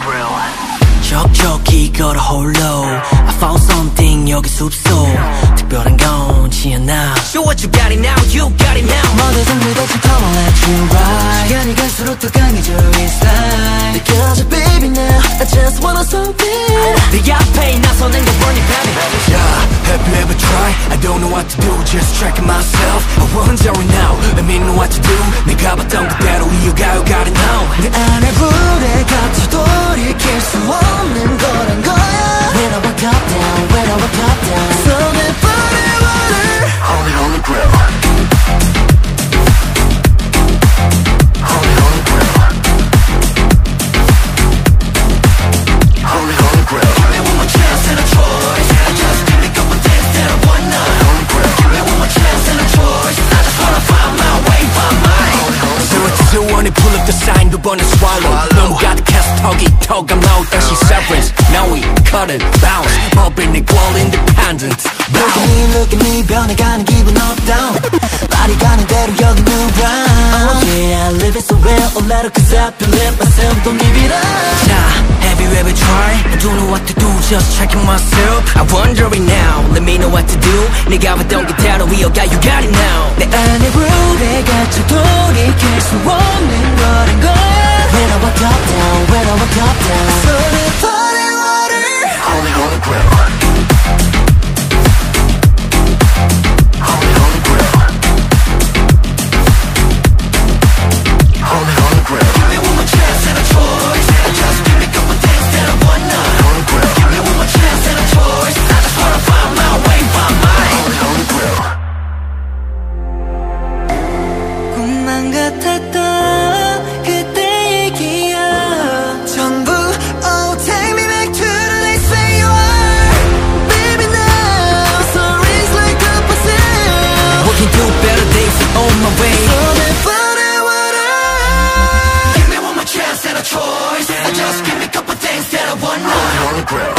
Grail. 촉촉히 걸어 홀로. I found something 여기 숲속. 특별한 건지 않아 Show what you got it now, you got it now. 모든 장르도 참 come on let you ride. 시간이 갈수록 더 강해져 it's time 느껴져 baby now. I just wanna something. 네 앞에 나서는 건 running baby Yeah, have you ever tried? I don't know what to do Just tracking myself. I want it now I mean what to do. 내가 봤던 그대로 이어가요 가린 to zero when pull up the sign 두 번은 swallow 너무 가득해서 턱이 턱감 나올 다시 severance Now we cut it, bounce 법을 equal independent Look at me, look at me 변해가는 기분 up down 말이 가는 대로 여기 new ground Oh yeah, I live it so well A letter cause I believe myself Don't leave it up 자, have you ever tried? I don't know what to do, just checking myself I wonder it now, let me know what to do 내가 봤던 그대로 이어가, you got it now 내 안에 룰에 갇혀 돌이킬 수 없는 같았던 그때의 기억 전부 Oh take me back to the days where you are Baby now sorry's like a percent We can do better things on my way So that body water Give me one more chance and a choice I just give me couple things that I want now Holy, holy grail Yeah,